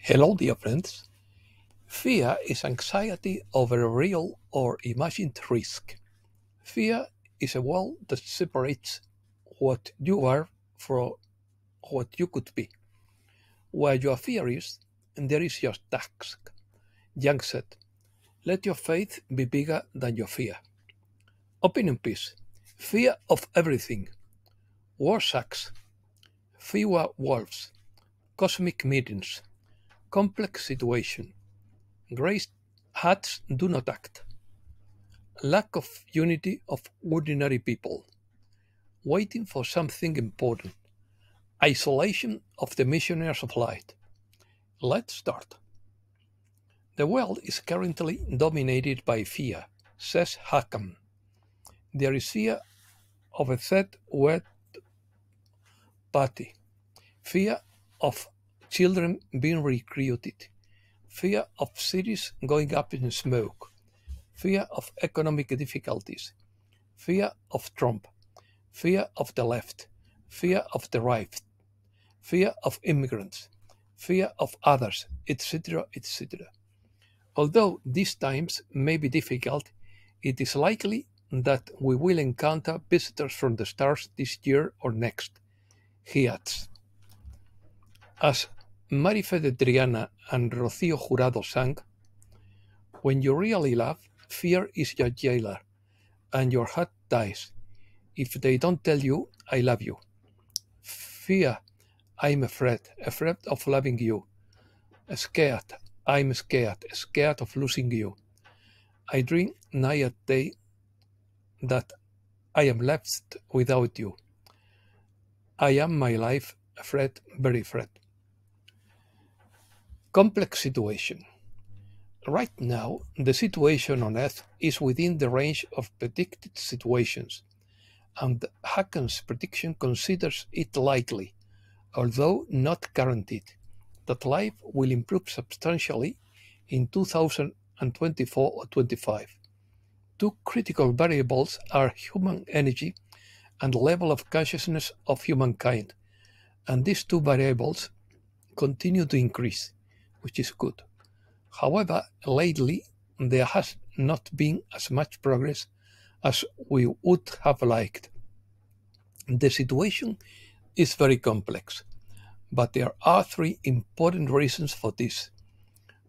Hello, dear friends. Fear is anxiety over a real or imagined risk. Fear is a wall that separates what you are from what you could be. Where your fear is, there is your task. Jung said, Let your faith be bigger than your fear. Opinion piece. Fear of everything. War sucks. Fewer wolves. Cosmic meetings. Complex situation. Grey hats do not act. Lack of unity of ordinary people. Waiting for something important. Isolation of the missionaries of light. Let's start. The world is currently dominated by fear, says Hakan. There is fear of a third world party, fear of children being recruited, fear of cities going up in smoke, fear of economic difficulties, fear of Trump, fear of the left, fear of the right, fear of immigrants, fear of others, etc., etc. Although these times may be difficult, it is likely that we will encounter visitors from the stars this year or next, he adds. As Marife de Triana and Rocío Jurado sang, when you really love, fear is your jailer, and your heart dies. If they don't tell you, I love you. Fear, I'm afraid, afraid of loving you. Scared, I'm scared, scared of losing you. I dream night and day that I am left without you. I am my life, afraid, very afraid. Complex situation. Right now, the situation on Earth is within the range of predicted situations, and Hakan's prediction considers it likely, although not guaranteed, that life will improve substantially in 2024 or 25. Two critical variables are human energy and the level of consciousness of humankind, and these two variables continue to increase, which is good. However, lately there has not been as much progress as we would have liked. The situation is very complex, but there are three important reasons for this.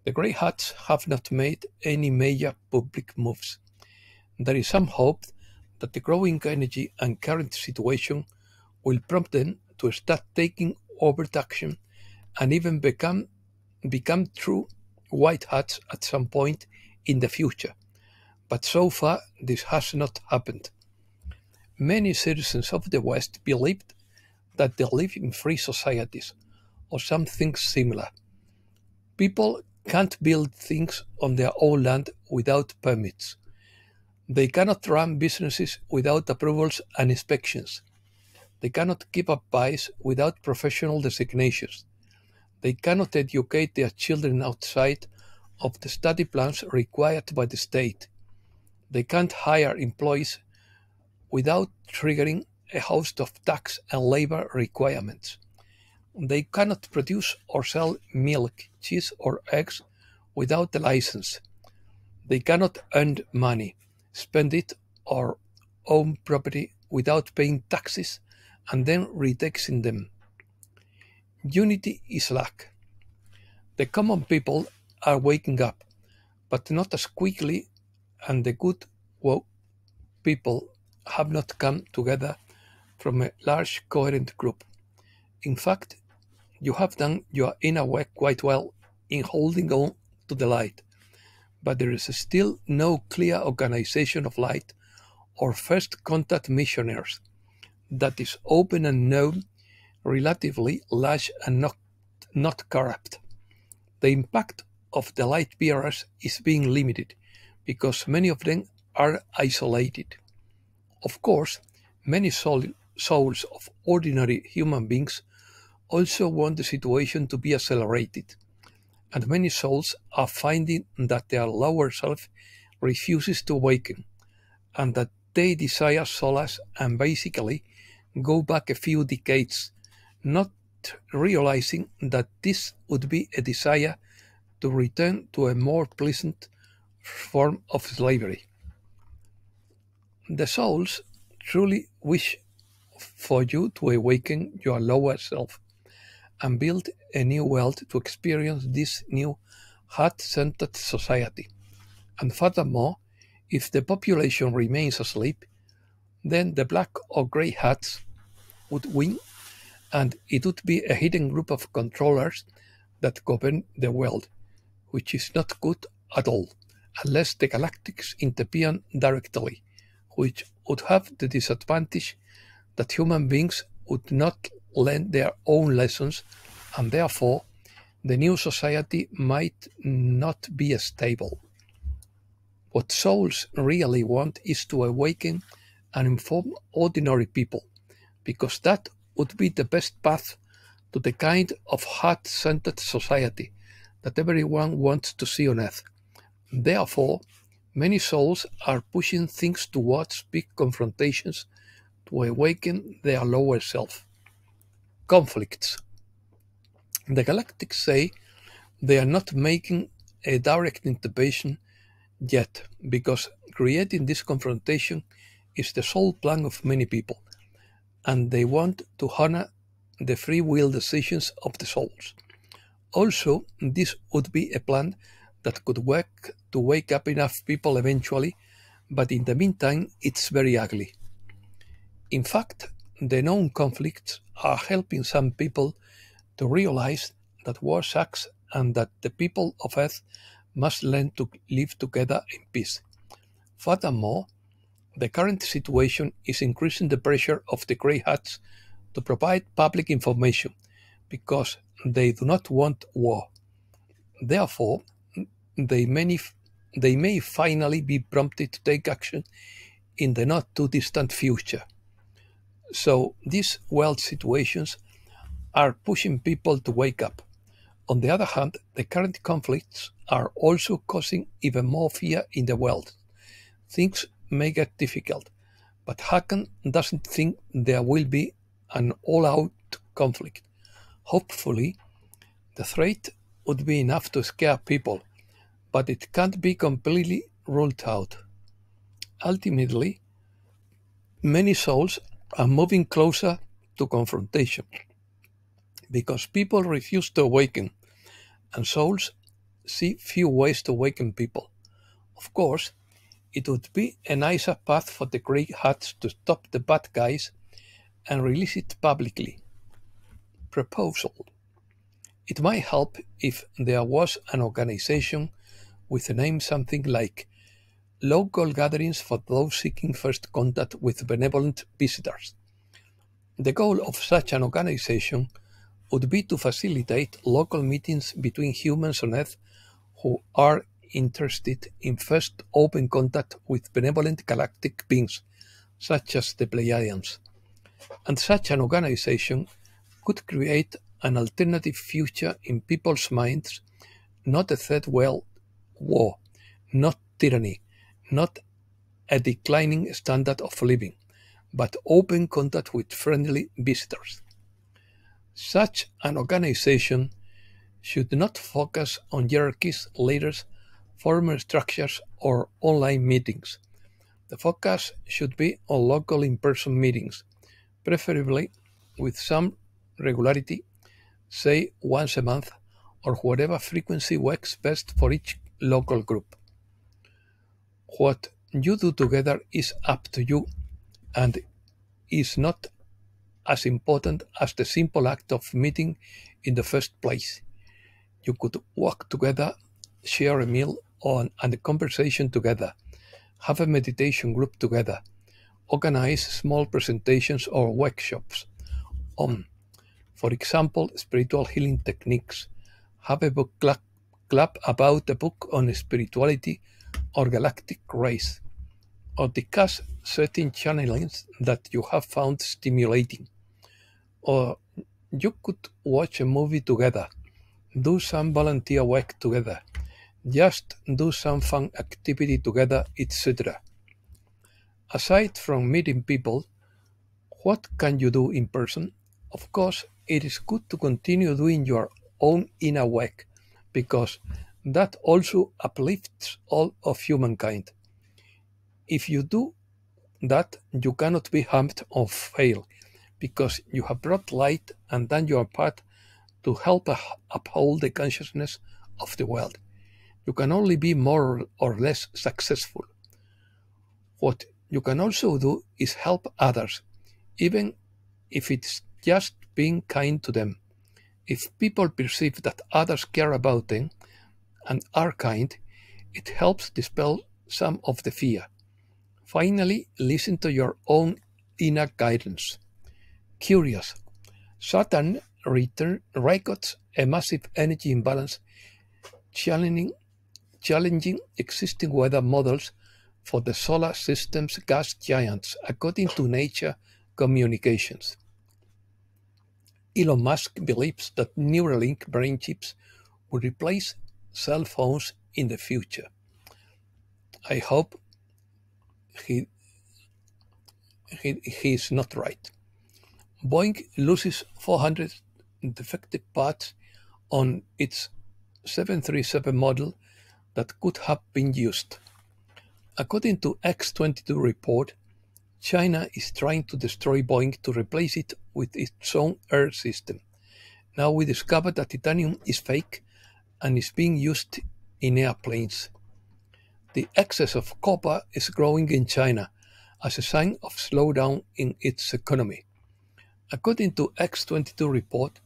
The Grey Hats have not made any major public moves. There is some hope that the growing energy and current situation will prompt them to start taking overt action and even become become true white hats at some point in the future. But so far this has not happened. Many citizens of the West believed that they live in free societies or something similar. People can't build things on their own land without permits. They cannot run businesses without approvals and inspections. They cannot keep up pies without professional designations. They cannot educate their children outside of the study plans required by the state. They can't hire employees without triggering a host of tax and labor requirements. They cannot produce or sell milk, cheese, or eggs without a license. They cannot earn money spend it or own property without paying taxes and then retaxing them. Unity is lack. The common people are waking up, but not as quickly, and the good woke people have not come together from a large coherent group. In fact, you have done your inner work quite well in holding on to the light but there is still no clear organization of light or first contact missionaries that is open and known, relatively large and not, not corrupt. The impact of the light bearers is being limited because many of them are isolated. Of course, many soul, souls of ordinary human beings also want the situation to be accelerated and many souls are finding that their lower self refuses to awaken, and that they desire solace and basically go back a few decades, not realizing that this would be a desire to return to a more pleasant form of slavery. The souls truly wish for you to awaken your lower self and build a new world to experience this new heart centered society. And furthermore, if the population remains asleep, then the black or grey hats would win, and it would be a hidden group of controllers that govern the world, which is not good at all, unless the galactics intervene directly, which would have the disadvantage that human beings would not learn their own lessons, and therefore the new society might not be stable. What souls really want is to awaken and inform ordinary people, because that would be the best path to the kind of heart centered society that everyone wants to see on earth. Therefore, many souls are pushing things towards big confrontations to awaken their lower self. Conflicts. The Galactics say they are not making a direct intervention yet because creating this confrontation is the sole plan of many people, and they want to honor the free will decisions of the souls. Also, this would be a plan that could work to wake up enough people eventually, but in the meantime, it's very ugly. In fact, the known conflicts are helping some people to realize that war sucks and that the people of Earth must learn to live together in peace. Furthermore, the current situation is increasing the pressure of the grey hats to provide public information because they do not want war. Therefore, they may, they may finally be prompted to take action in the not too distant future. So these world situations are pushing people to wake up. On the other hand, the current conflicts are also causing even more fear in the world. Things may get difficult, but Hakan doesn't think there will be an all out conflict. Hopefully, the threat would be enough to scare people, but it can't be completely ruled out. Ultimately, many souls are moving closer to confrontation because people refuse to awaken and souls see few ways to awaken people. Of course, it would be a nicer path for the grey hats to stop the bad guys and release it publicly. Proposal. It might help if there was an organization with a name something like Local Gatherings for Those Seeking First Contact with Benevolent Visitors. The goal of such an organization would be to facilitate local meetings between humans on Earth who are interested in first open contact with benevolent galactic beings, such as the Pleiadians. And such an organization could create an alternative future in people's minds, not a third world war, not tyranny, not a declining standard of living, but open contact with friendly visitors. Such an organization should not focus on hierarchies, leaders, formal structures, or online meetings. The focus should be on local in person meetings, preferably with some regularity, say once a month, or whatever frequency works best for each local group. What you do together is up to you and is not as important as the simple act of meeting in the first place. You could walk together, share a meal on, and a conversation together, have a meditation group together, organize small presentations or workshops. On, for example, spiritual healing techniques, have a book club, club about a book on spirituality or galactic race, or discuss certain channelings that you have found stimulating. Or you could watch a movie together, do some volunteer work together, just do some fun activity together, etc. Aside from meeting people, what can you do in person? Of course, it is good to continue doing your own inner work because that also uplifts all of humankind. If you do that, you cannot be harmed or fail because you have brought light and done your part to help uphold the consciousness of the world. You can only be more or less successful. What you can also do is help others, even if it's just being kind to them. If people perceive that others care about them and are kind, it helps dispel some of the fear. Finally, listen to your own inner guidance. Curious. Saturn return records a massive energy imbalance challenging, challenging existing weather models for the solar system's gas giants, according to Nature Communications. Elon Musk believes that Neuralink brain chips will replace cell phones in the future. I hope he, he, he is not right. Boeing loses 400 defective parts on its 737 model that could have been used. According to X22 report, China is trying to destroy Boeing to replace it with its own air system. Now we discover that titanium is fake and is being used in airplanes. The excess of copper is growing in China as a sign of slowdown in its economy. According to X22 report,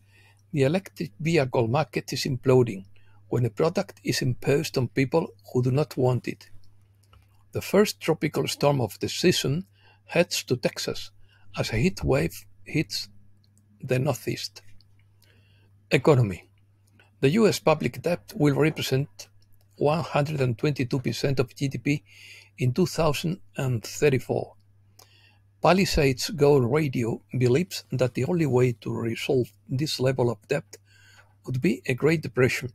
the electric vehicle market is imploding when a product is imposed on people who do not want it. The first tropical storm of the season heads to Texas as a heat wave hits the Northeast. Economy The US public debt will represent 122% of GDP in 2034. Palisades Gold Radio believes that the only way to resolve this level of debt would be a Great Depression.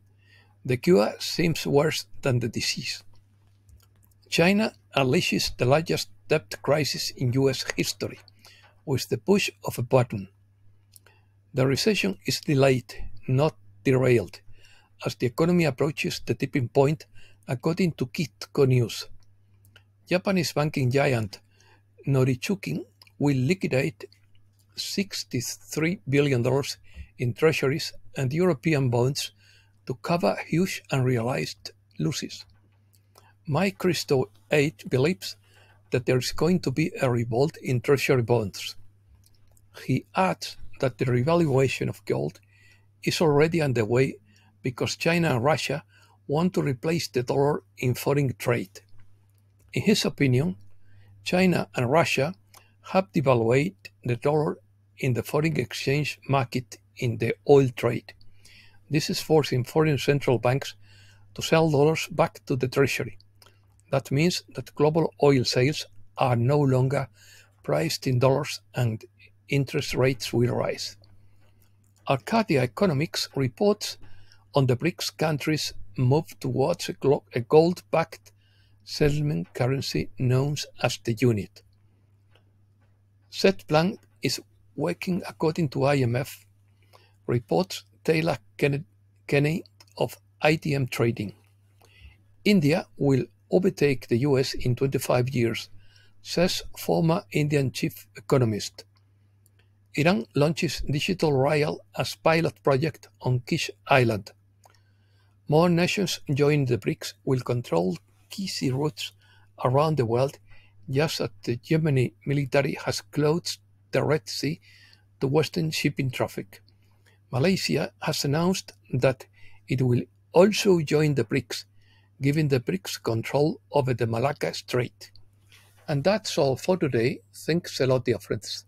The cure seems worse than the disease. China unleashes the largest debt crisis in US history with the push of a button. The recession is delayed, not derailed, as the economy approaches the tipping point, according to Kitco News. Japanese banking giant Norinchukin will liquidate $63 billion in treasuries and European bonds to cover huge unrealized losses. Mike Christo 8 believes that there is going to be a revolt in treasury bonds. He adds that the revaluation of gold is already underway because China and Russia want to replace the dollar in foreign trade. In his opinion, China and Russia have devalued the dollar in the foreign exchange market in the oil trade. This is forcing foreign central banks to sell dollars back to the treasury. That means that global oil sales are no longer priced in dollars and interest rates will rise. Arcadia Economics reports on the BRICS countries' move towards a gold-backed settlement currency known as the unit. Setplan is working according to IMF reports Taylor Kenney of ITM Trading. India will overtake the US in 25 years, says former Indian chief economist. Iran launches digital rial as pilot project on Kish Island. More nations joining the BRICS will control key sea routes around the world, just as the Yemeni military has closed the Red Sea to Western shipping traffic. Malaysia has announced that it will also join the BRICS, giving the BRICS control over the Malacca Strait. And that's all for today. Thanks a lot, dear friends.